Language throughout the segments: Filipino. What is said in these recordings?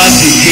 Body.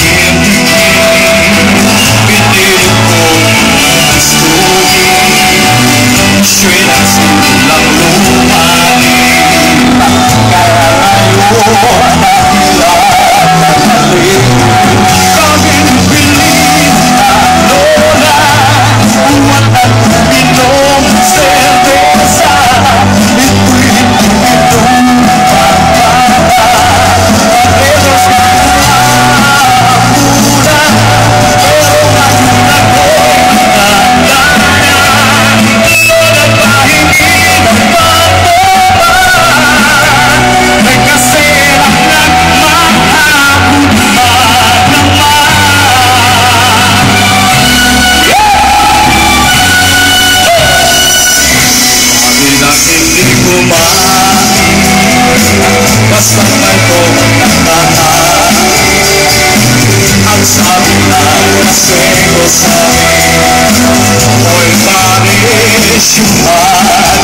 kasalanan ko nagtahan Ang sabi na kasi ko sa'yo All body is human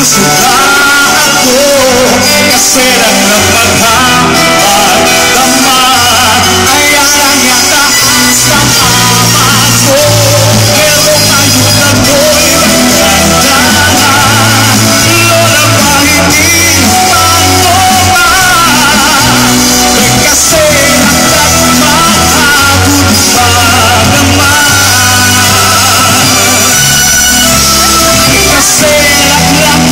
suka ako Kasi nagpaghapat naman Ay alang sa mama ko Pero ngayon na ko'y maganda na Lola ba hindi magmama Ay kasi nagpaghapat pa naman Kasi nagpaghapat